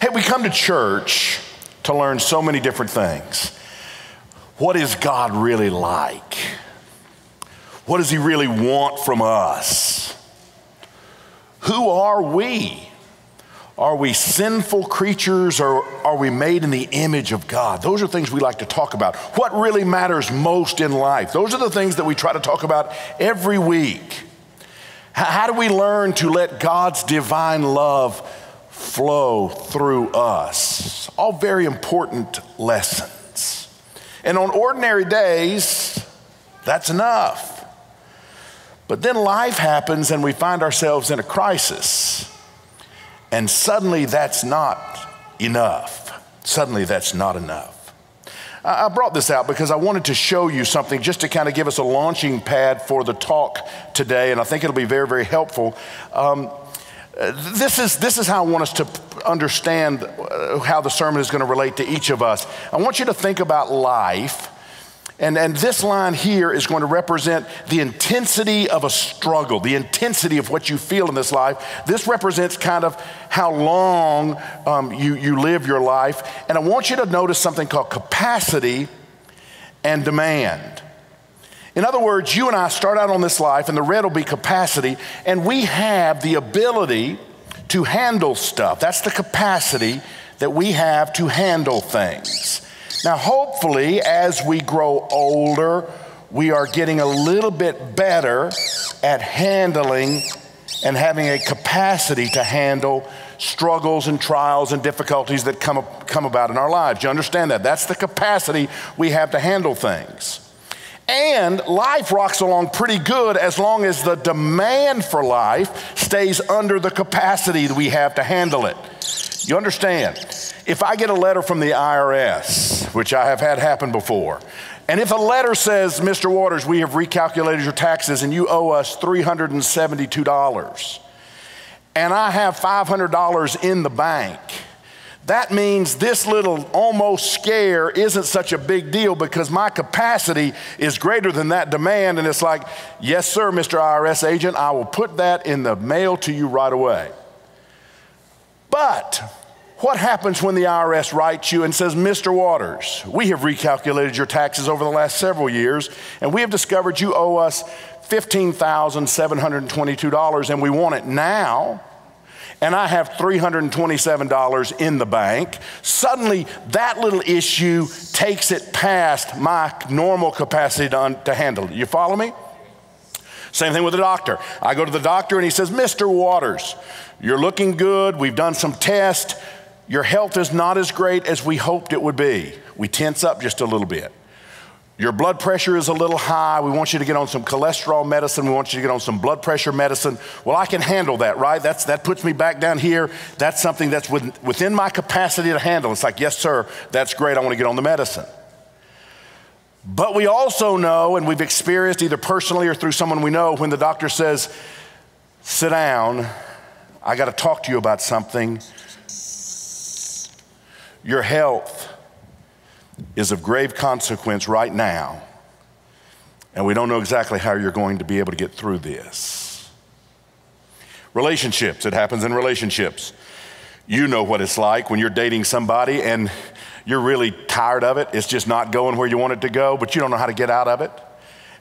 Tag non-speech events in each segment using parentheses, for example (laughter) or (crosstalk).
Hey, we come to church to learn so many different things. What is God really like? What does He really want from us? Who are we? Are we sinful creatures or are we made in the image of God? Those are things we like to talk about. What really matters most in life? Those are the things that we try to talk about every week. How do we learn to let God's divine love flow through us? All very important lessons. And on ordinary days, that's enough. But then life happens and we find ourselves in a crisis. And suddenly that's not enough. Suddenly that's not enough. I brought this out because I wanted to show you something just to kind of give us a launching pad for the talk today, and I think it'll be very, very helpful. Um, this is, this is how I want us to understand uh, how the sermon is going to relate to each of us. I want you to think about life and, and this line here is going to represent the intensity of a struggle, the intensity of what you feel in this life. This represents kind of how long um, you, you live your life. And I want you to notice something called capacity and demand. In other words, you and I start out on this life, and the red will be capacity, and we have the ability to handle stuff. That's the capacity that we have to handle things. Now, hopefully, as we grow older, we are getting a little bit better at handling and having a capacity to handle struggles and trials and difficulties that come, come about in our lives. You understand that? That's the capacity we have to handle things. And life rocks along pretty good as long as the demand for life stays under the capacity that we have to handle it. You understand? If I get a letter from the IRS, which I have had happen before, and if a letter says, Mr. Waters, we have recalculated your taxes and you owe us $372, and I have $500 in the bank, that means this little almost scare isn't such a big deal because my capacity is greater than that demand. And it's like, yes, sir, Mr. IRS agent, I will put that in the mail to you right away. But what happens when the IRS writes you and says, Mr. Waters, we have recalculated your taxes over the last several years, and we have discovered you owe us $15,722 and we want it now, and I have $327 in the bank. Suddenly, that little issue takes it past my normal capacity to, to handle it. You follow me? Same thing with the doctor. I go to the doctor and he says, Mr. Waters, you're looking good. We've done some tests your health is not as great as we hoped it would be. We tense up just a little bit. Your blood pressure is a little high. We want you to get on some cholesterol medicine. We want you to get on some blood pressure medicine. Well, I can handle that, right? That's, that puts me back down here. That's something that's within my capacity to handle. It's like, yes, sir, that's great. I want to get on the medicine. But we also know, and we've experienced either personally or through someone we know, when the doctor says, sit down, I got to talk to you about something your health is of grave consequence right now, and we don't know exactly how you're going to be able to get through this. Relationships, it happens in relationships. You know what it's like when you're dating somebody and you're really tired of it. It's just not going where you want it to go, but you don't know how to get out of it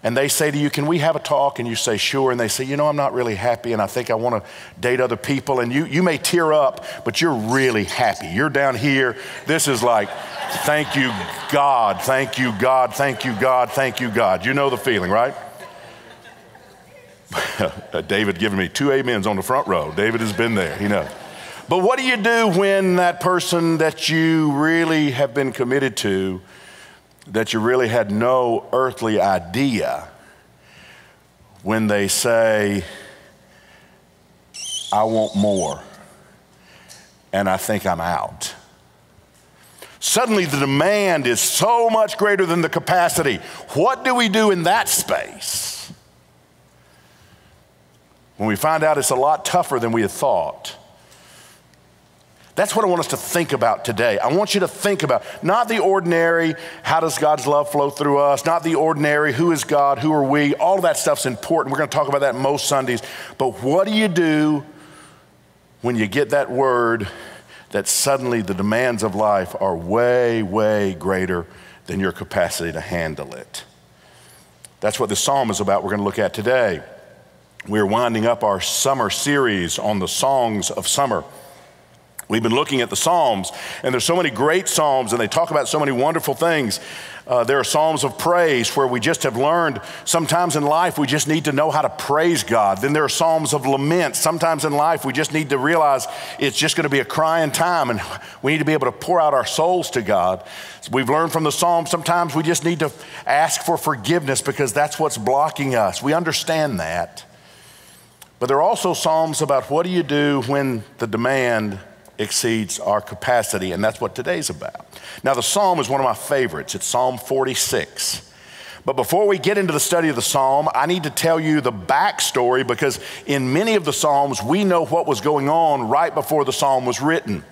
and they say to you, Can we have a talk? And you say, Sure. And they say, You know, I'm not really happy and I think I want to date other people. And you, you may tear up, but you're really happy. You're down here. This is like, Thank you, God. Thank you, God. Thank you, God. Thank you, God. You know the feeling, right? (laughs) Uh, David giving me two amens on the front row. David has been there, he knows. But what do you do when that person that you really have been committed to that you really had no earthly idea when they say, I want more, and I think I'm out. Suddenly, the demand is so much greater than the capacity. What do we do in that space? When we find out it's a lot tougher than we had thought. That's what I want us to think about today. I want you to think about not the ordinary, how does God's love flow through us, not the ordinary, who is God, who are we. All of that stuff's important. We're going to talk about that most Sundays. But what do you do when you get that word that suddenly the demands of life are way, way greater than your capacity to handle it. That's what this psalm is about, we're going to look at today. We're winding up our summer series on the songs of summer. We've been looking at the Psalms, and there's so many great Psalms, and they talk about so many wonderful things. Uh, there are Psalms of praise where we just have learned sometimes in life we just need to know how to praise God. Then there are Psalms of lament. Sometimes in life we just need to realize it's just going to be a crying time, and we need to be able to pour out our souls to God. So we've learned from the Psalms sometimes we just need to ask for forgiveness because that's what's blocking us. We understand that. But there are also Psalms about what do you do when the demand exceeds our capacity, and that's what today's about. Now, the psalm is one of my favorites. It's Psalm 46. But before we get into the study of the psalm, I need to tell you the backstory because in many of the psalms, we know what was going on right before the psalm was written.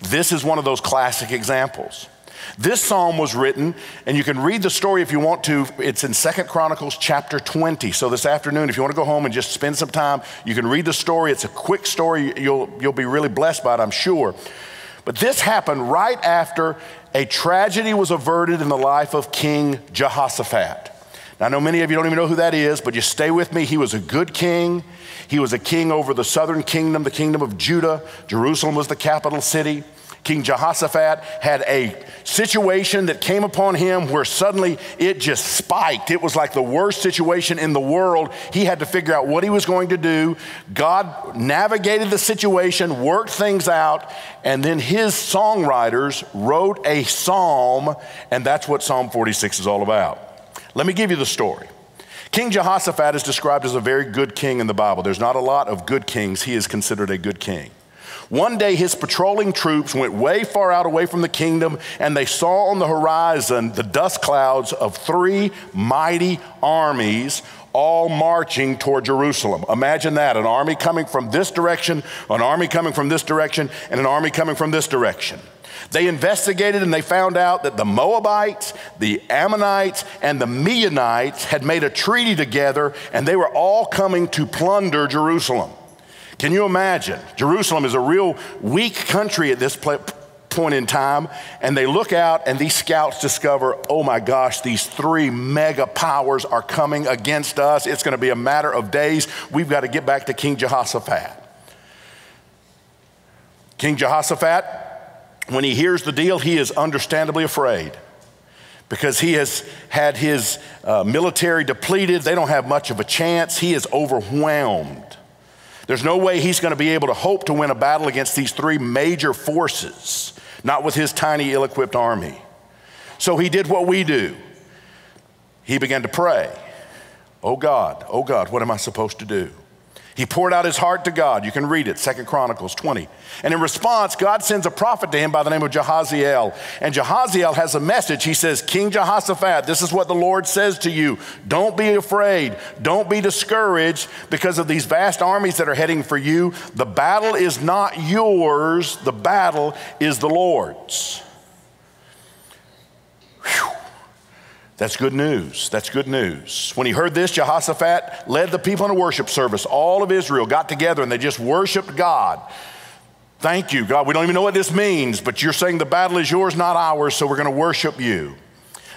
This is one of those classic examples. This psalm was written, and you can read the story if you want to. It's in Second Chronicles chapter 20. So this afternoon, if you want to go home and just spend some time, you can read the story. It's a quick story. You'll, you'll be really blessed by it, I'm sure. But this happened right after a tragedy was averted in the life of King Jehoshaphat. Now, I know many of you don't even know who that is, but you stay with me. He was a good king. He was a king over the southern kingdom, the kingdom of Judah. Jerusalem was the capital city. King Jehoshaphat had a situation that came upon him where suddenly it just spiked. It was like the worst situation in the world. He had to figure out what he was going to do. God navigated the situation, worked things out, and then his songwriters wrote a psalm, and that's what Psalm 46 is all about. Let me give you the story. King Jehoshaphat is described as a very good king in the Bible. There's not a lot of good kings. He is considered a good king. One day, his patrolling troops went way far out away from the kingdom, and they saw on the horizon the dust clouds of three mighty armies all marching toward Jerusalem. Imagine that an army coming from this direction, an army coming from this direction, and an army coming from this direction. They investigated and they found out that the Moabites, the Ammonites, and the Meunites had made a treaty together and they were all coming to plunder Jerusalem. Can you imagine? Jerusalem is a real weak country at this point in time, and they look out, and these scouts discover, oh my gosh, these three mega powers are coming against us. It's going to be a matter of days. We've got to get back to King Jehoshaphat. King Jehoshaphat, when he hears the deal, he is understandably afraid because he has had his uh, military depleted. They don't have much of a chance. He is overwhelmed. There's no way he's going to be able to hope to win a battle against these three major forces, not with his tiny, ill equipped army. So he did what we do. He began to pray, Oh God, oh God, what am I supposed to do? He poured out his heart to God. You can read it, Second Chronicles 20. And in response, God sends a prophet to him by the name of Jehaziel. And Jehaziel has a message. He says, King Jehoshaphat, this is what the Lord says to you. Don't be afraid. Don't be discouraged because of these vast armies that are heading for you. The battle is not yours, the battle is the Lord's. Whew. That's good news. That's good news. When he heard this, Jehoshaphat led the people in a worship service. All of Israel got together and they just worshiped God. Thank you, God. We don't even know what this means, but you're saying the battle is yours, not ours, so we're going to worship you.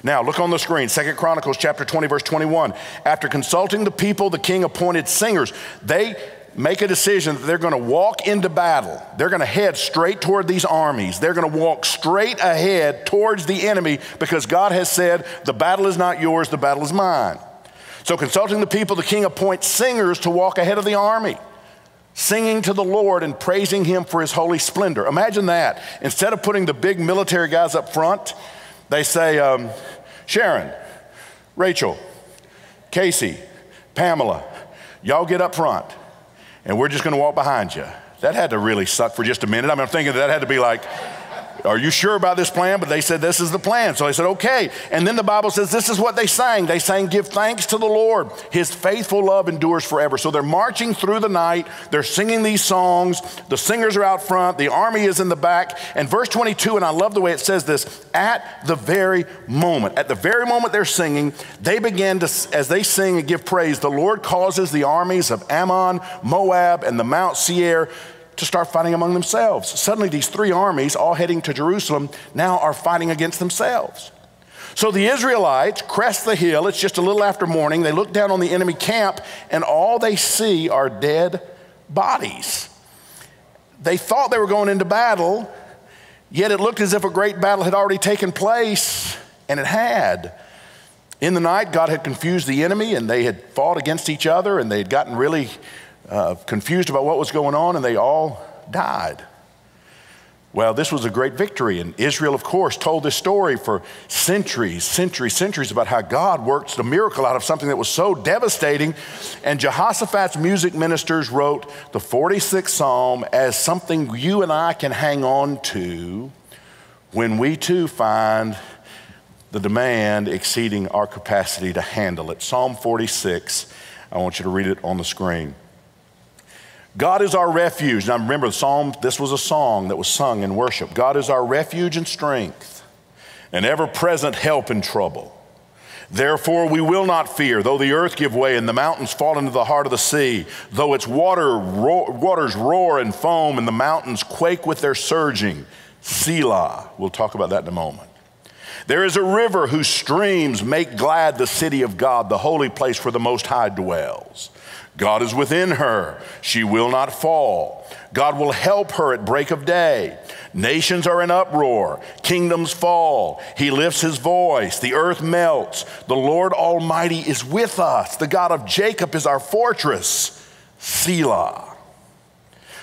Now, look on the screen, Second Chronicles chapter 20, verse 21. After consulting the people, the king appointed singers. They make a decision that they're going to walk into battle. They're going to head straight toward these armies. They're going to walk straight ahead towards the enemy because God has said, The battle is not yours, the battle is mine. So, consulting the people, the king appoints singers to walk ahead of the army, singing to the Lord and praising him for his holy splendor. Imagine that. Instead of putting the big military guys up front, they say, um, Sharon, Rachel, Casey, Pamela, y'all get up front and we're just going to walk behind you. That had to really suck for just a minute. I mean, I'm thinking that had to be like, are you sure about this plan? But they said, This is the plan. So I said, Okay. And then the Bible says, This is what they sang. They sang, Give thanks to the Lord. His faithful love endures forever. So they're marching through the night. They're singing these songs. The singers are out front. The army is in the back. And verse 22, and I love the way it says this at the very moment, at the very moment they're singing, they begin to, as they sing and give praise, the Lord causes the armies of Ammon, Moab, and the Mount Seir to start fighting among themselves. Suddenly, these three armies, all heading to Jerusalem, now are fighting against themselves. So the Israelites crest the hill. It's just a little after morning. They look down on the enemy camp, and all they see are dead bodies. They thought they were going into battle, yet it looked as if a great battle had already taken place, and it had. In the night, God had confused the enemy, and they had fought against each other, and they had gotten really uh, confused about what was going on, and they all died. Well, this was a great victory. And Israel, of course, told this story for centuries, centuries, centuries about how God worked a miracle out of something that was so devastating. And Jehoshaphat's music ministers wrote the 46th Psalm as something you and I can hang on to when we too find the demand exceeding our capacity to handle it. Psalm 46, I want you to read it on the screen. God is our refuge. Now remember, the psalm, this was a song that was sung in worship. God is our refuge and strength, an ever present help in trouble. Therefore, we will not fear, though the earth give way and the mountains fall into the heart of the sea, though its water waters roar and foam and the mountains quake with their surging. Selah. We'll talk about that in a moment. There is a river whose streams make glad the city of God, the holy place where the Most High dwells. God is within her. She will not fall. God will help her at break of day. Nations are in uproar. Kingdoms fall. He lifts his voice. The earth melts. The Lord Almighty is with us. The God of Jacob is our fortress. Selah.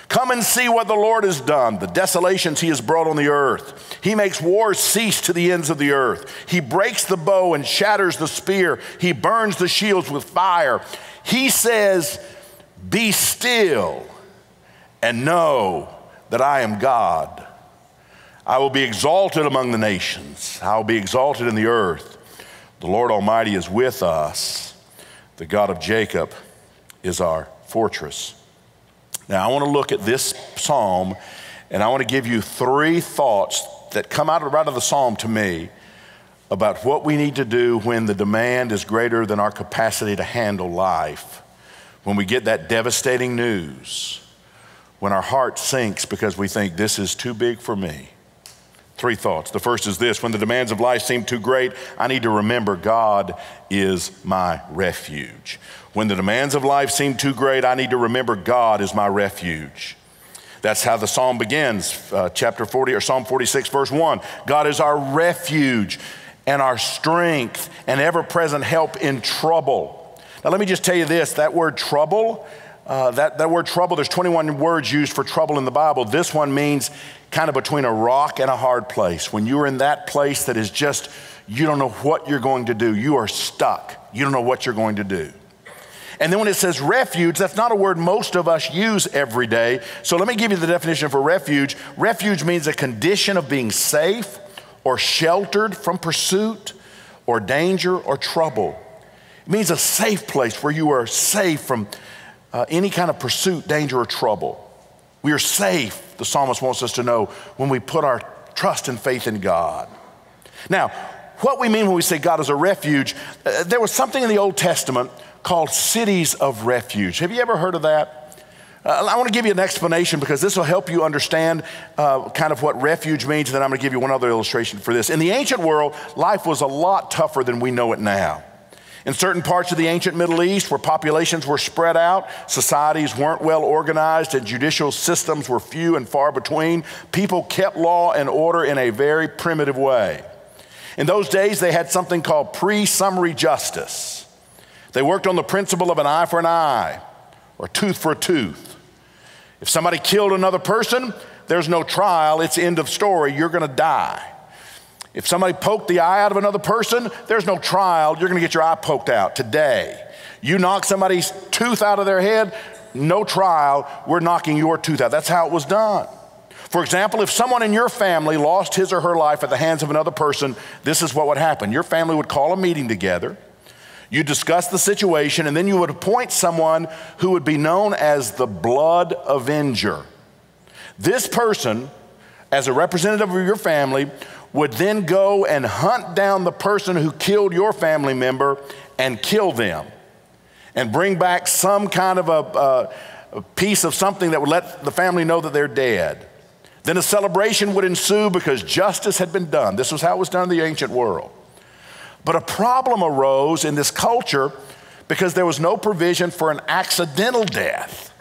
Come and see what the Lord has done, the desolations he has brought on the earth. He makes wars cease to the ends of the earth. He breaks the bow and shatters the spear. He burns the shields with fire. He says, Be still and know that I am God. I will be exalted among the nations, I will be exalted in the earth. The Lord Almighty is with us. The God of Jacob is our fortress. Now, I want to look at this psalm and I want to give you three thoughts that come out of, right of the psalm to me about what we need to do when the demand is greater than our capacity to handle life. When we get that devastating news, when our heart sinks because we think this is too big for me. Three thoughts. The first is this when the demands of life seem too great, I need to remember God is my refuge. When the demands of life seem too great, I need to remember God is my refuge. That's how the psalm begins, uh, chapter 40 or Psalm 46, verse 1. God is our refuge and our strength and ever present help in trouble. Now, let me just tell you this that word trouble, uh, that, that word trouble, there's 21 words used for trouble in the Bible. This one means kind of between a rock and a hard place. When you're in that place that is just, you don't know what you're going to do, you are stuck, you don't know what you're going to do. And then when it says refuge, that's not a word most of us use every day. So let me give you the definition for refuge. Refuge means a condition of being safe or sheltered from pursuit or danger or trouble. It means a safe place where you are safe from uh, any kind of pursuit, danger, or trouble. We are safe, the psalmist wants us to know, when we put our trust and faith in God. Now, what we mean when we say God is a refuge, uh, there was something in the Old Testament called cities of refuge. Have you ever heard of that? Uh, I want to give you an explanation because this will help you understand uh, kind of what refuge means. And then I'm going to give you one other illustration for this. In the ancient world, life was a lot tougher than we know it now. In certain parts of the ancient Middle East, where populations were spread out, societies weren't well organized, and judicial systems were few and far between, people kept law and order in a very primitive way. In those days, they had something called pre summary justice. They worked on the principle of an eye for an eye or tooth for a tooth. If somebody killed another person, there's no trial, it's end of story, you're gonna die. If somebody poked the eye out of another person, there's no trial, you're gonna get your eye poked out today. You knock somebody's tooth out of their head, no trial, we're knocking your tooth out. That's how it was done. For example, if someone in your family lost his or her life at the hands of another person, this is what would happen. Your family would call a meeting together. You discuss the situation, and then you would appoint someone who would be known as the blood avenger. This person, as a representative of your family, would then go and hunt down the person who killed your family member and kill them and bring back some kind of a, a piece of something that would let the family know that they're dead. Then a celebration would ensue because justice had been done. This was how it was done in the ancient world. But a problem arose in this culture because there was no provision for an accidental death.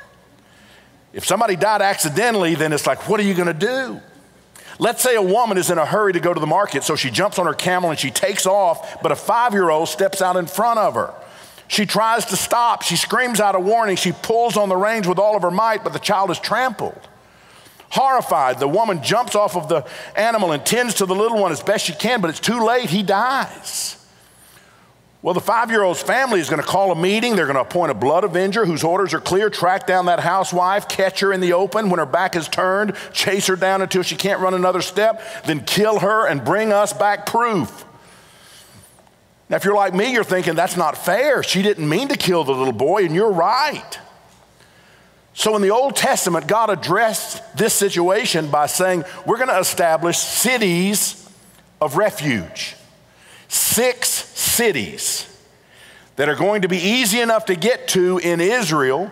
If somebody died accidentally, then it's like, what are you going to do? Let's say a woman is in a hurry to go to the market, so she jumps on her camel and she takes off, but a five year old steps out in front of her. She tries to stop. She screams out a warning. She pulls on the reins with all of her might, but the child is trampled. Horrified, the woman jumps off of the animal and tends to the little one as best she can, but it's too late. He dies. Well, the five year old's family is going to call a meeting. They're going to appoint a blood avenger whose orders are clear, track down that housewife, catch her in the open when her back is turned, chase her down until she can't run another step, then kill her and bring us back proof. Now, if you're like me, you're thinking that's not fair. She didn't mean to kill the little boy, and you're right. So, in the Old Testament, God addressed this situation by saying, We're going to establish cities of refuge. Six cities that are going to be easy enough to get to in Israel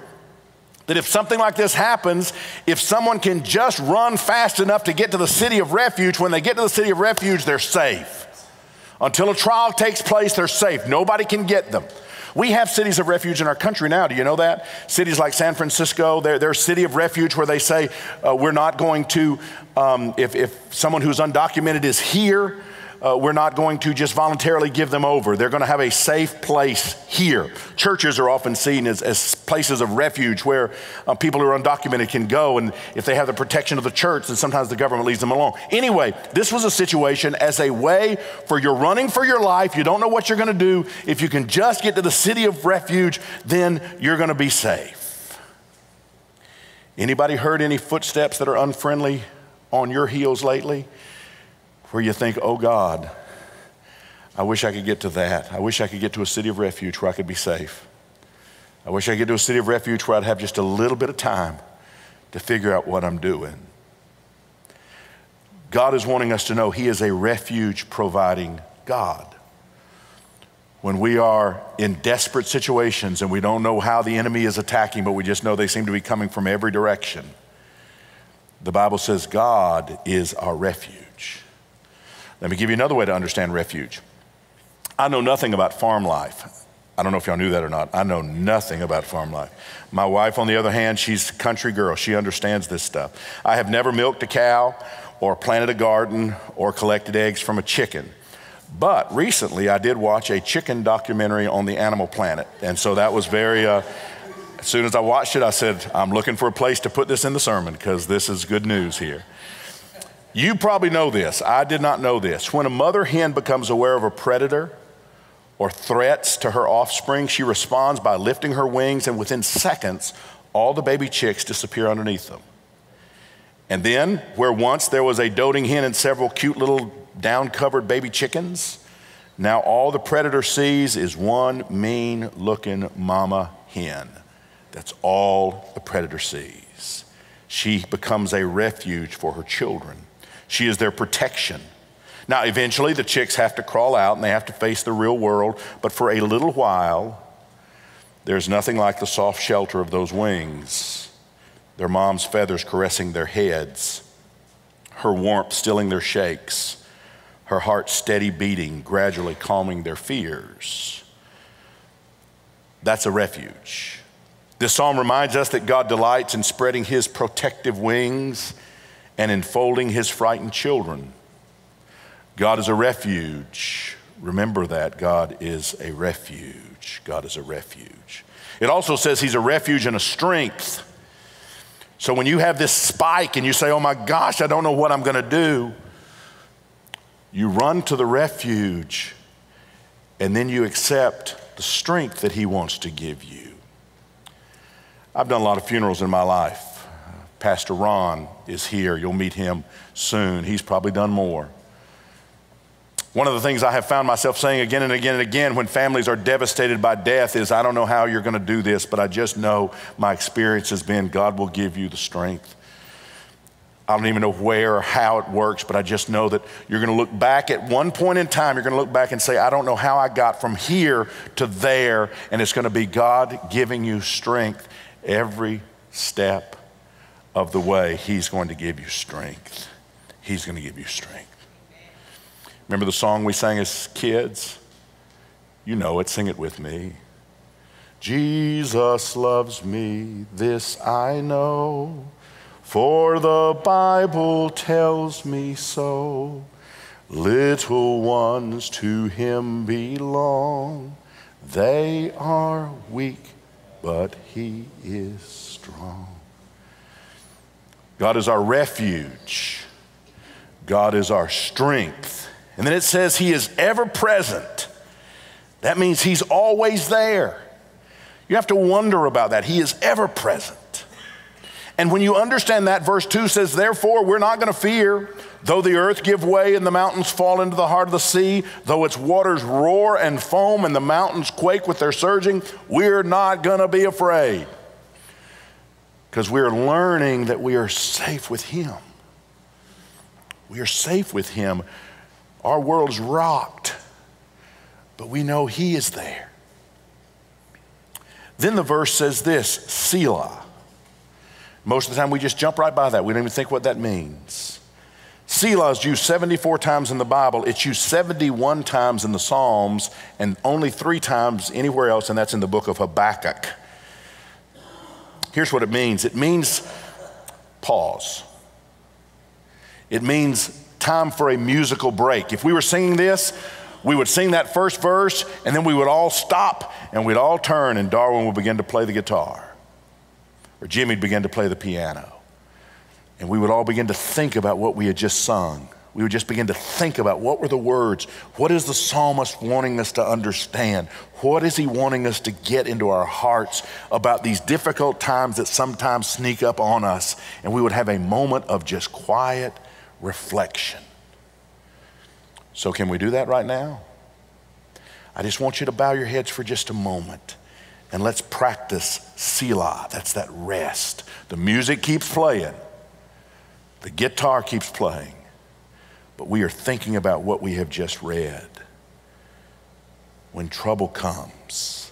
that if something like this happens, if someone can just run fast enough to get to the city of refuge, when they get to the city of refuge, they're safe. Until a trial takes place, they're safe. Nobody can get them. We have cities of refuge in our country now. Do you know that? Cities like San Francisco, they're, they're a city of refuge where they say, uh, we're not going to, um, if, if someone who's undocumented is here, uh, we're not going to just voluntarily give them over. They're going to have a safe place here. Churches are often seen as, as places of refuge where uh, people who are undocumented can go, and if they have the protection of the church, then sometimes the government leaves them alone. Anyway, this was a situation as a way for you're running for your life, you don't know what you're going to do. If you can just get to the city of refuge, then you're going to be safe. Anybody heard any footsteps that are unfriendly on your heels lately? Where you think, oh God, I wish I could get to that. I wish I could get to a city of refuge where I could be safe. I wish I could get to a city of refuge where I'd have just a little bit of time to figure out what I'm doing. God is wanting us to know He is a refuge providing God. When we are in desperate situations and we don't know how the enemy is attacking, but we just know they seem to be coming from every direction, the Bible says God is our refuge. Let me give you another way to understand refuge. I know nothing about farm life. I don't know if y'all knew that or not. I know nothing about farm life. My wife, on the other hand, she's a country girl. She understands this stuff. I have never milked a cow or planted a garden or collected eggs from a chicken. But recently, I did watch a chicken documentary on the Animal Planet. And so that was very, uh, as soon as I watched it, I said, I'm looking for a place to put this in the sermon because this is good news here. You probably know this. I did not know this. When a mother hen becomes aware of a predator or threats to her offspring, she responds by lifting her wings, and within seconds, all the baby chicks disappear underneath them. And then, where once there was a doting hen and several cute little down covered baby chickens, now all the predator sees is one mean looking mama hen. That's all the predator sees. She becomes a refuge for her children. She is their protection. Now, eventually, the chicks have to crawl out and they have to face the real world, but for a little while, there's nothing like the soft shelter of those wings, their mom's feathers caressing their heads, her warmth stilling their shakes, her heart steady beating, gradually calming their fears. That's a refuge. This psalm reminds us that God delights in spreading his protective wings and enfolding his frightened children. God is a refuge. Remember that. God is a refuge. God is a refuge. It also says he's a refuge and a strength. So when you have this spike and you say, oh my gosh, I don't know what I'm going to do, you run to the refuge and then you accept the strength that he wants to give you. I've done a lot of funerals in my life. Pastor Ron is here. You'll meet him soon. He's probably done more. One of the things I have found myself saying again and again and again when families are devastated by death is, I don't know how you're going to do this, but I just know my experience has been God will give you the strength. I don't even know where or how it works, but I just know that you're going to look back at one point in time, you're going to look back and say, I don't know how I got from here to there, and it's going to be God giving you strength every step of the way, He's going to give you strength. He's going to give you strength. Remember the song we sang as kids? You know it, sing it with me. Jesus loves me, this I know, for the Bible tells me so. Little ones to him belong. They are weak, but he is strong. God is our refuge. God is our strength. And then it says he is ever present. That means he's always there. You have to wonder about that. He is ever present. And when you understand that, verse 2 says, Therefore, we're not going to fear, though the earth give way and the mountains fall into the heart of the sea, though its waters roar and foam and the mountains quake with their surging, we're not going to be afraid. Because we're learning that we are safe with Him. We are safe with Him. Our world's rocked, but we know He is there. Then the verse says this Selah. Most of the time, we just jump right by that. We don't even think what that means. Selah is used 74 times in the Bible. It's used 71 times in the Psalms and only three times anywhere else, and that's in the book of Habakkuk. Here's what it means it means pause, it means time for a musical break. If we were singing this, we would sing that first verse, and then we would all stop and we'd all turn, and Darwin would begin to play the guitar or Jimmy would begin to play the piano. And we would all begin to think about what we had just sung. We would just begin to think about what were the words? What is the psalmist wanting us to understand? What is he wanting us to get into our hearts about these difficult times that sometimes sneak up on us? And we would have a moment of just quiet reflection. So, can we do that right now? I just want you to bow your heads for just a moment. And let's practice Selah. That's that rest. The music keeps playing, the guitar keeps playing, but we are thinking about what we have just read. When trouble comes,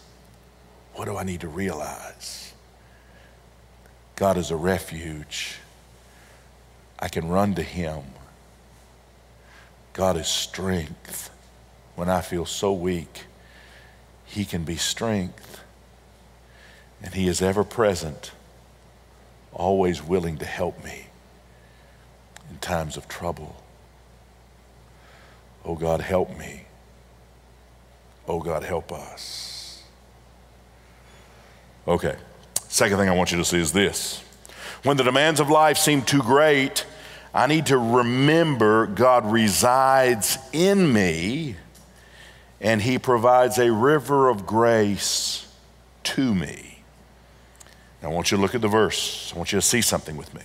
what do I need to realize? God is a refuge. I can run to Him. God is strength. When I feel so weak, He can be strength. And He is ever present, always willing to help me in times of trouble. Oh God, help me. Oh God, help us. Okay, second thing I want you to see is this. When the demands of life seem too great, I need to remember God resides in me and He provides a river of grace to me. Now, I want you to look at the verse. I want you to see something with me.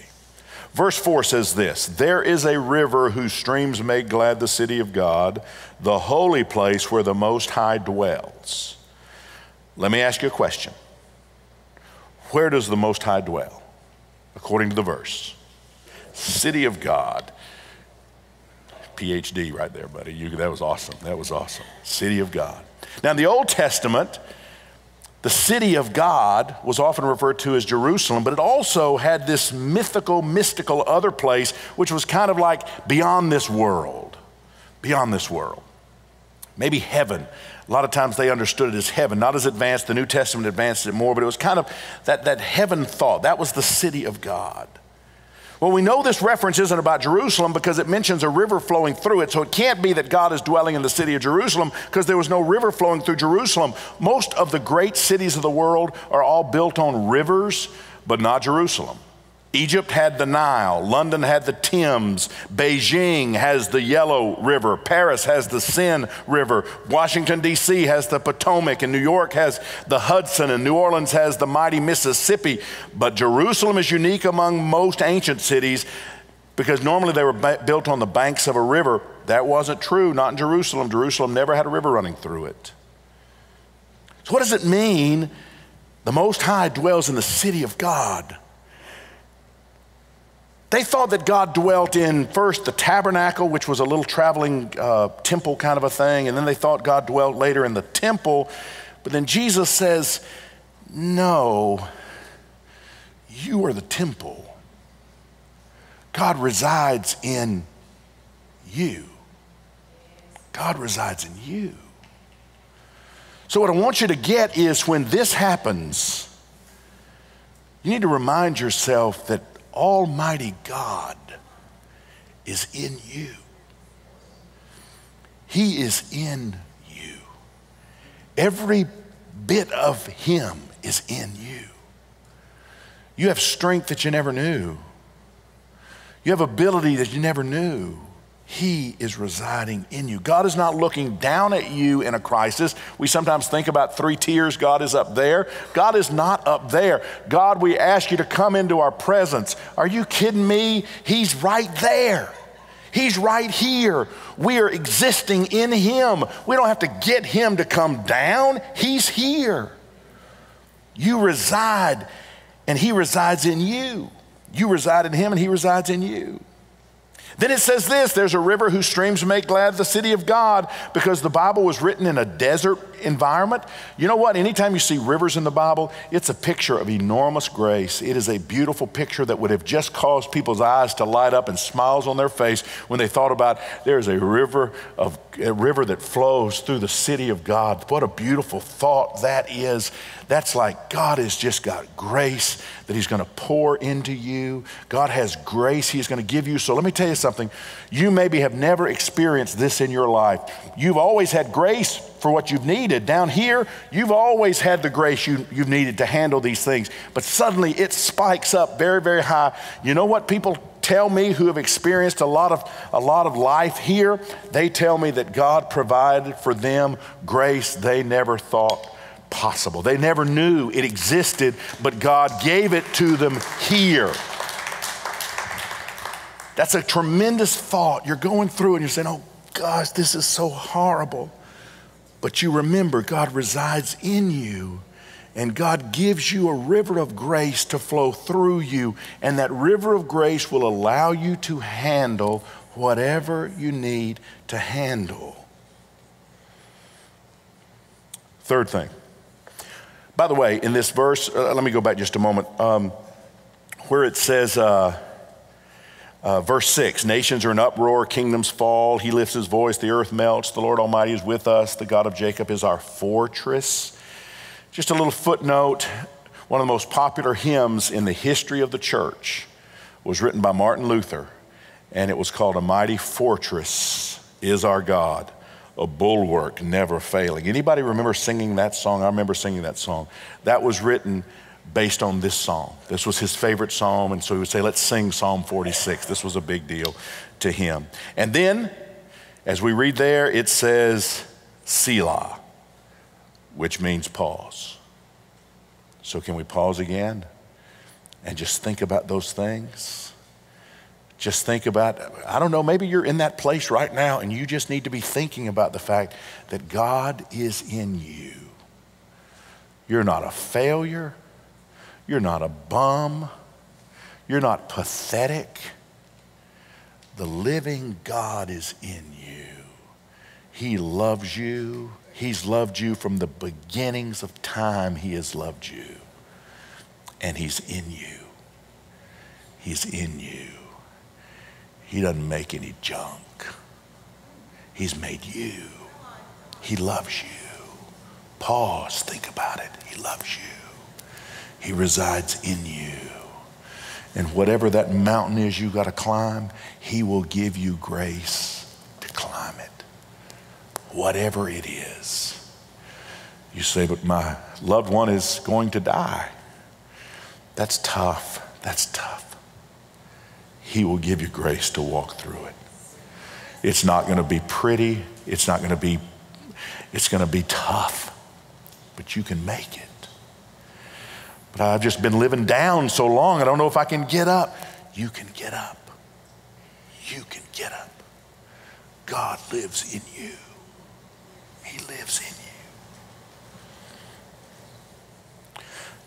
Verse 4 says this There is a river whose streams make glad the city of God, the holy place where the Most High dwells. Let me ask you a question Where does the Most High dwell, according to the verse? City of God. PhD right there, buddy. You, that was awesome. That was awesome. City of God. Now, in the Old Testament, the city of God was often referred to as Jerusalem, but it also had this mythical, mystical other place, which was kind of like beyond this world. Beyond this world. Maybe heaven. A lot of times they understood it as heaven, not as advanced. The New Testament advanced it more, but it was kind of that, that heaven thought. That was the city of God. Well, we know this reference isn't about Jerusalem because it mentions a river flowing through it. So it can't be that God is dwelling in the city of Jerusalem because there was no river flowing through Jerusalem. Most of the great cities of the world are all built on rivers, but not Jerusalem. Egypt had the Nile, London had the Thames, Beijing has the Yellow River, Paris has the Seine River, Washington, D.C. has the Potomac, and New York has the Hudson, and New Orleans has the mighty Mississippi. But Jerusalem is unique among most ancient cities because normally they were built on the banks of a river. That wasn't true, not in Jerusalem. Jerusalem never had a river running through it. So, what does it mean? The Most High dwells in the city of God. They thought that God dwelt in first the tabernacle, which was a little traveling uh, temple kind of a thing, and then they thought God dwelt later in the temple. But then Jesus says, No, You are the temple. God resides in you. God resides in you. So, what I want you to get is when this happens, you need to remind yourself that Almighty God is in you. He is in you. Every bit of Him is in you. You have strength that you never knew. You have ability that you never knew. He is residing in you. God is not looking down at you in a crisis. We sometimes think about three tiers, God is up there. God is not up there. God, we ask you to come into our presence. Are you kidding me? He's right there. He's right here. We are existing in Him. We don't have to get Him to come down, He's here. You reside, and He resides in you. You reside in Him, and He resides in you. Then it says this there's a river whose streams make glad the city of God because the Bible was written in a desert environment. You know what? Anytime you see rivers in the Bible, it's a picture of enormous grace. It is a beautiful picture that would have just caused people's eyes to light up and smiles on their face when they thought about there's a river of a river that flows through the city of God. What a beautiful thought that is. That's like God has just got grace that He's going to pour into you. God has grace He's going to give you. So let me tell you something. You maybe have never experienced this in your life. You've always had grace for what you've needed. Down here, you've always had the grace you, you've needed to handle these things. But suddenly it spikes up very, very high. You know what people tell me who have experienced a lot of a lot of life here they tell me that god provided for them grace they never thought possible. They never knew it existed, but God gave it to them here. That's a tremendous thought. You're going through and you're saying, oh gosh, this is so horrible. But you remember, God resides in you, and God gives you a river of grace to flow through you, and that river of grace will allow you to handle whatever you need to handle. Third thing by the way, in this verse, uh, let me go back just a moment, um, where it says, uh, uh, verse 6 Nations are in uproar, kingdoms fall. He lifts his voice, the earth melts. The Lord Almighty is with us. The God of Jacob is our fortress. Just a little footnote one of the most popular hymns in the history of the church was written by Martin Luther, and it was called A Mighty Fortress is Our God a bulwark never failing. Anybody remember singing that song? I remember singing that song. That was written based on this psalm. This was his favorite psalm, and so he would say, Let's sing Psalm 46. This was a big deal to him. And then, as we read there, it says Selah, which means pause. So, can we pause again and just think about those things? Just think about, I don't know, maybe you're in that place right now and you just need to be thinking about the fact that God is in you. You're not a failure. You're not a bum. You're not pathetic. The living God is in you. He loves you. He's loved you from the beginnings of time. He has loved you. And He's in you. He's in you. He doesn't make any junk. He's made you. He loves you. Pause, think about it. He loves you. He resides in you. And whatever that mountain is you've got to climb, He will give you grace to climb it. Whatever it is. You say, but my loved one is going to die. That's tough. That's tough. He will give you grace to walk through it. It's not going to be pretty. It's not going to be, it's going to be tough, but you can make it. But I've just been living down so long, I don't know if I can get up. You can get up. You can get up. God lives in you. He lives in you.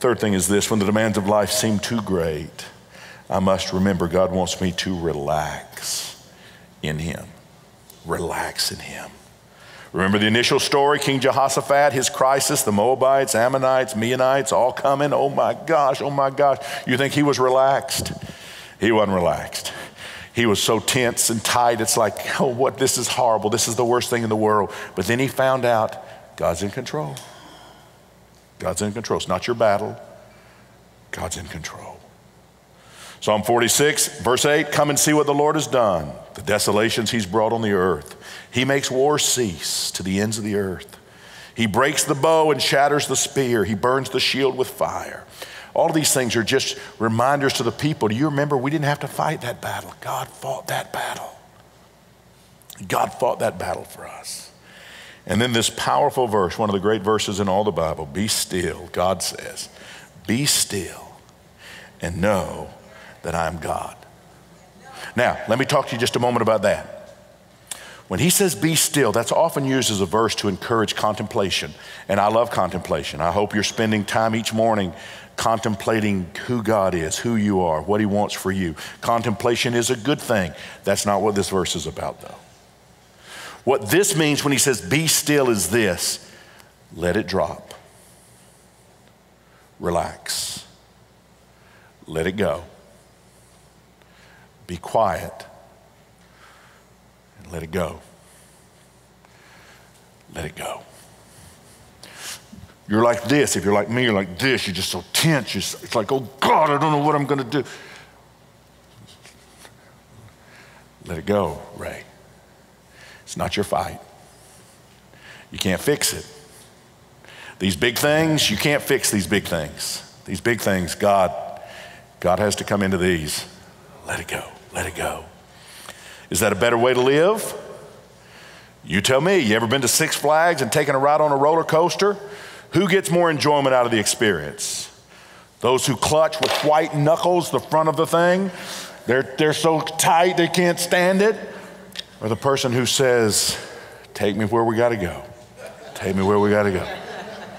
Third thing is this when the demands of life seem too great, I must remember God wants me to relax in Him. Relax in Him. Remember the initial story, King Jehoshaphat, his crisis, the Moabites, Ammonites, Meunites, all coming. Oh my gosh, oh my gosh. You think he was relaxed? He wasn't relaxed. He was so tense and tight. It's like, (laughs) oh, what? This is horrible. This is the worst thing in the world. But then he found out God's in control. God's in control. It's not your battle, God's in control. Psalm 46, verse 8 Come and see what the Lord has done, the desolations he's brought on the earth. He makes war cease to the ends of the earth. He breaks the bow and shatters the spear. He burns the shield with fire. All of these things are just reminders to the people. Do you remember we didn't have to fight that battle? God fought that battle. God fought that battle for us. And then this powerful verse, one of the great verses in all the Bible be still, God says, be still and know that I am God. Now, let me talk to you just a moment about that. When he says be still, that's often used as a verse to encourage contemplation. And I love contemplation. I hope you're spending time each morning contemplating who God is, who you are, what He wants for you. Contemplation is a good thing. That's not what this verse is about, though. What this means when He says, be still, is this let it drop, relax, let it go, be quiet, and let it go. Let it go. You're like this. If you're like me, you're like this. You're just so tense. You're it's like, oh God, I don't know what I'm going to do. Let it go, Ray. It's not your fight. You can't fix it. These big things, you can't fix these big things. These big things, God, God has to come into these. Let it go. Let it go. Is that a better way to live? You tell me. You ever been to Six Flags and taken a ride on a roller coaster? Who gets more enjoyment out of the experience? Those who clutch with white knuckles the front of the thing, they're, they're so tight they can't stand it? Or the person who says, Take me where we got to go. Take me where we got to go.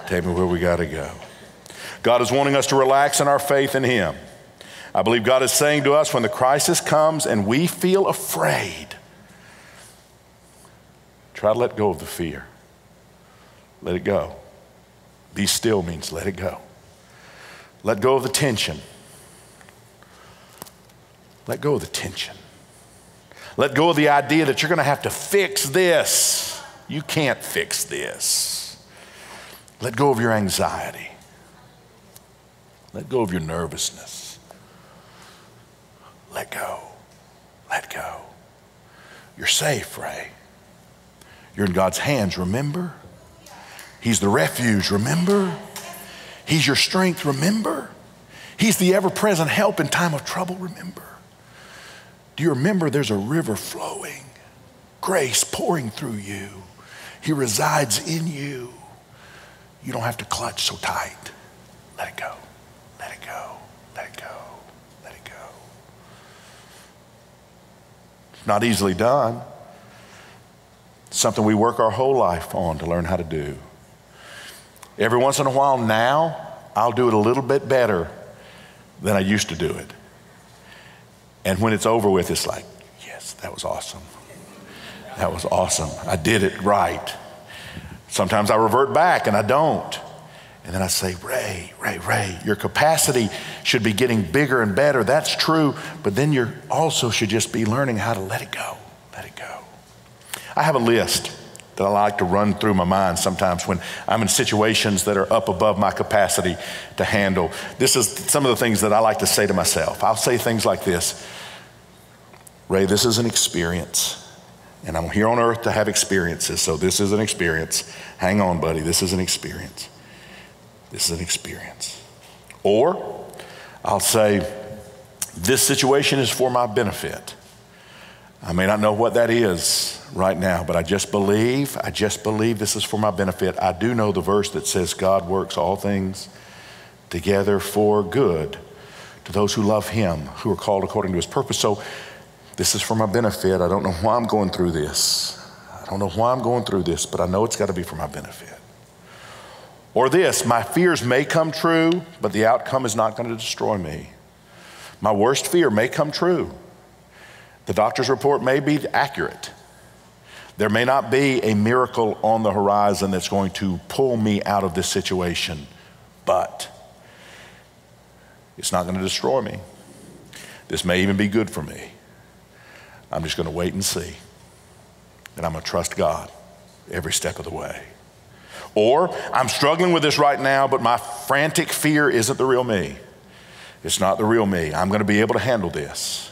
Take me where we got to go. God is wanting us to relax in our faith in Him. I believe God is saying to us when the crisis comes and we feel afraid, try to let go of the fear. Let it go. Be still means let it go. Let go of the tension. Let go of the tension. Let go of the idea that you're going to have to fix this. You can't fix this. Let go of your anxiety. Let go of your nervousness. Let go. Let go. You're safe, Ray. You're in God's hands, remember? He's the refuge, remember? He's your strength, remember? He's the ever present help in time of trouble, remember? Do you remember there's a river flowing, grace pouring through you? He resides in you. You don't have to clutch so tight. Let it go. Let it go. Let it go. Let it go. Not easily done. It's something we work our whole life on to learn how to do. Every once in a while now, I'll do it a little bit better than I used to do it. And when it's over with, it's like, yes, that was awesome. That was awesome. I did it right. Sometimes I revert back and I don't. And then I say, Ray, Ray, Ray, your capacity should be getting bigger and better. That's true. But then you also should just be learning how to let it go. Let it go. I have a list that I like to run through my mind sometimes when I'm in situations that are up above my capacity to handle. This is some of the things that I like to say to myself. I'll say things like this Ray, this is an experience. And I'm here on earth to have experiences, so this is an experience. Hang on, buddy, this is an experience. This is an experience. Or I'll say, this situation is for my benefit. I may not know what that is right now, but I just believe, I just believe this is for my benefit. I do know the verse that says God works all things together for good to those who love him, who are called according to his purpose. So this is for my benefit. I don't know why I'm going through this. I don't know why I'm going through this, but I know it's got to be for my benefit. Or this, my fears may come true, but the outcome is not going to destroy me. My worst fear may come true. The doctor's report may be accurate. There may not be a miracle on the horizon that's going to pull me out of this situation, but it's not going to destroy me. This may even be good for me. I'm just going to wait and see. And I'm going to trust God every step of the way. Or I'm struggling with this right now, but my frantic fear isn't the real me. It's not the real me. I'm going to be able to handle this.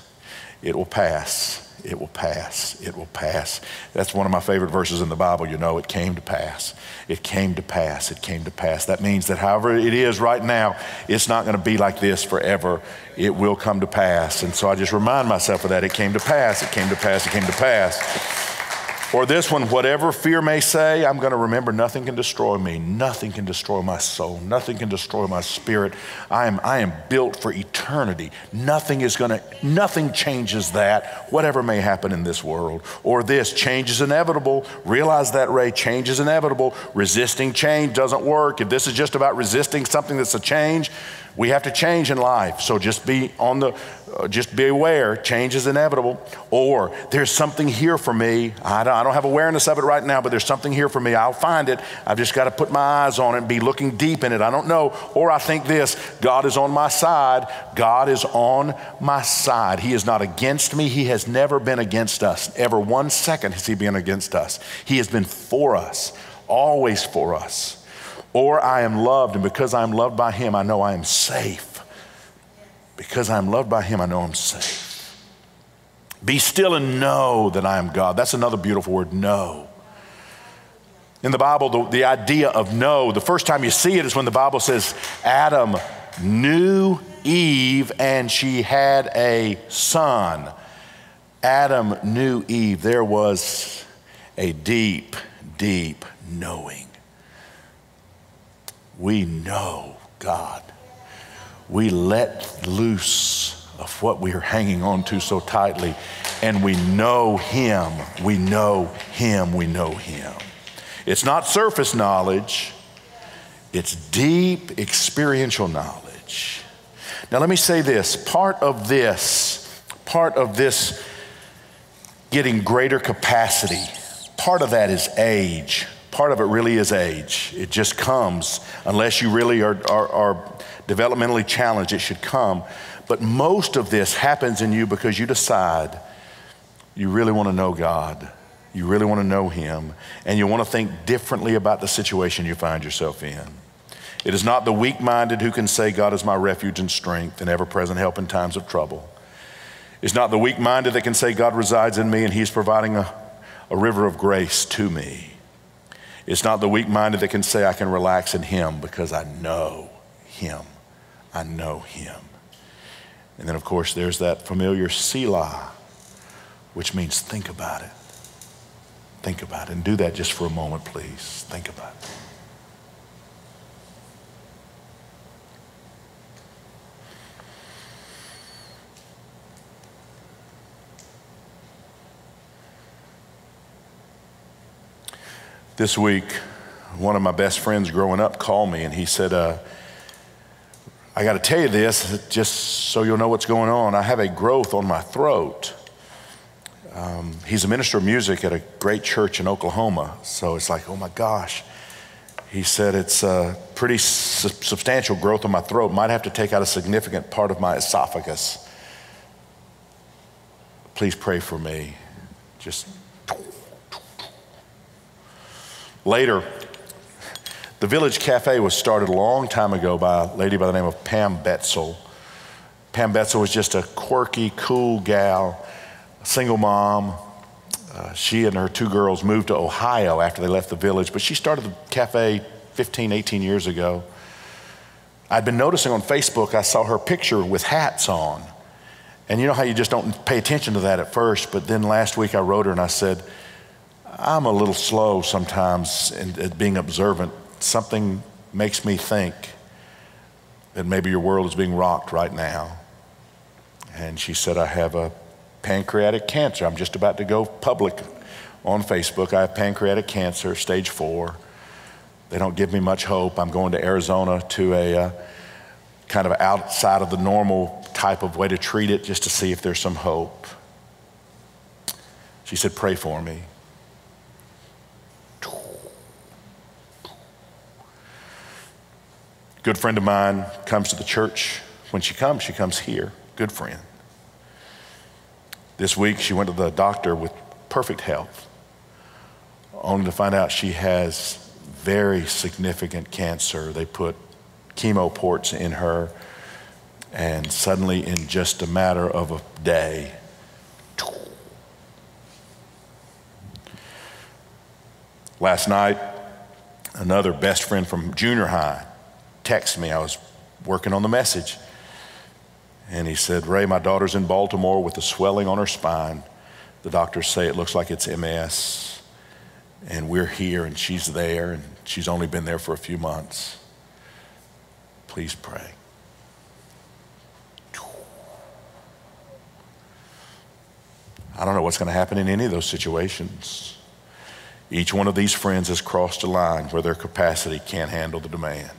It will pass. It will pass. It will pass. That's one of my favorite verses in the Bible. You know, it came to pass. It came to pass. It came to pass. That means that however it is right now, it's not going to be like this forever. It will come to pass. And so I just remind myself of that. It came to pass. It came to pass. It came to pass. Or this one, whatever fear may say, I'm going to remember nothing can destroy me. Nothing can destroy my soul. Nothing can destroy my spirit. I am, I am built for eternity. Nothing is going to, nothing changes that, whatever may happen in this world. Or this, change is inevitable. Realize that, Ray, change is inevitable. Resisting change doesn't work. If this is just about resisting something that's a change, we have to change in life. So just be on the, Uh, just be aware, change is inevitable. Or there's something here for me. I don't, I don't have awareness of it right now, but there's something here for me. I'll find it. I've just got to put my eyes on it and be looking deep in it. I don't know. Or I think this God is on my side. God is on my side. He is not against me. He has never been against us. Ever one second has He been against us. He has been for us, always for us. Or I am loved, and because I am loved by Him, I know I am safe. Because I am loved by Him, I know I'm safe. Be still and know that I am God. That's another beautiful word, know. In the Bible, the, the idea of know, the first time you see it is when the Bible says Adam knew Eve and she had a son. Adam knew Eve. There was a deep, deep knowing we know God. We let loose of what we are hanging on to so tightly, and we know Him. We know Him. We know Him. It's not surface knowledge, it's deep experiential knowledge. Now, let me say this part of this, part of this getting greater capacity, part of that is age part of it really is age. It just comes, unless you really are, are, are developmentally challenged, it should come. But most of this happens in you because you decide you really want to know God. You really want to know Him, and you want to think differently about the situation you find yourself in. It is not the weak minded who can say, God is my refuge and strength and ever present help in times of trouble. It's not the weak minded that can say, God resides in me and He's providing a, a river of grace to me. It's not the weak minded that can say, I can relax in Him because I know Him. I know Him. And then, of course, there's that familiar Selah, which means think about it. Think about it. And do that just for a moment, please. Think about it. This week, one of my best friends growing up called me and he said, uh, I got to tell you this just so you'll know what's going on. I have a growth on my throat. Um, he's a minister of music at a great church in Oklahoma. So it's like, oh my gosh. He said it's a pretty su- substantial growth on my throat. Might have to take out a significant part of my esophagus. Please pray for me. Just Later, the Village Cafe was started a long time ago by a lady by the name of Pam Betzel. Pam Betzel was just a quirky, cool gal, a single mom. Uh, she and her two girls moved to Ohio after they left the village, but she started the cafe 15, 18 years ago. I'd been noticing on Facebook, I saw her picture with hats on. And you know how you just don't pay attention to that at first, but then last week I wrote her and I said, I'm a little slow sometimes in being observant. Something makes me think that maybe your world is being rocked right now. And she said, I have a pancreatic cancer. I'm just about to go public on Facebook. I have pancreatic cancer, stage four. They don't give me much hope. I'm going to Arizona to a uh, kind of outside of the normal type of way to treat it just to see if there's some hope. She said, Pray for me. Good friend of mine comes to the church. When she comes, she comes here. Good friend. This week, she went to the doctor with perfect health, only to find out she has very significant cancer. They put chemo ports in her, and suddenly, in just a matter of a day, last night, another best friend from junior high texted me. I was working on the message. And he said, Ray, my daughter's in Baltimore with a swelling on her spine. The doctors say it looks like it's MS. And we're here and she's there and she's only been there for a few months. Please pray. I don't know what's going to happen in any of those situations. Each one of these friends has crossed a line where their capacity can't handle the demand.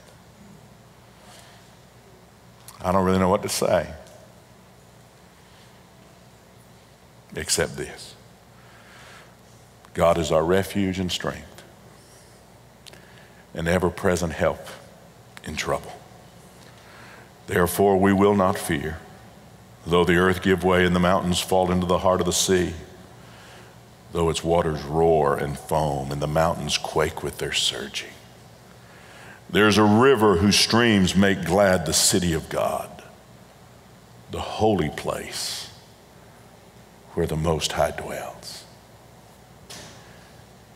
I don't really know what to say except this God is our refuge and strength, an ever present help in trouble. Therefore, we will not fear, though the earth give way and the mountains fall into the heart of the sea, though its waters roar and foam and the mountains quake with their surging. There's a river whose streams make glad the city of God, the holy place where the Most High dwells.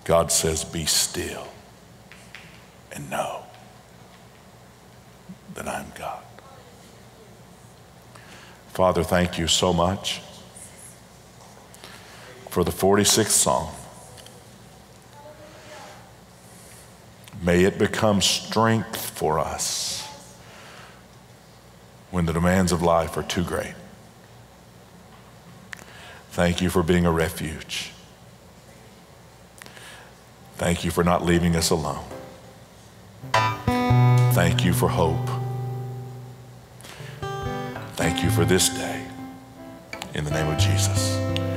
God says, Be still and know that I'm God. Father, thank you so much for the 46th Psalm. May it become strength for us when the demands of life are too great. Thank you for being a refuge. Thank you for not leaving us alone. Thank you for hope. Thank you for this day. In the name of Jesus.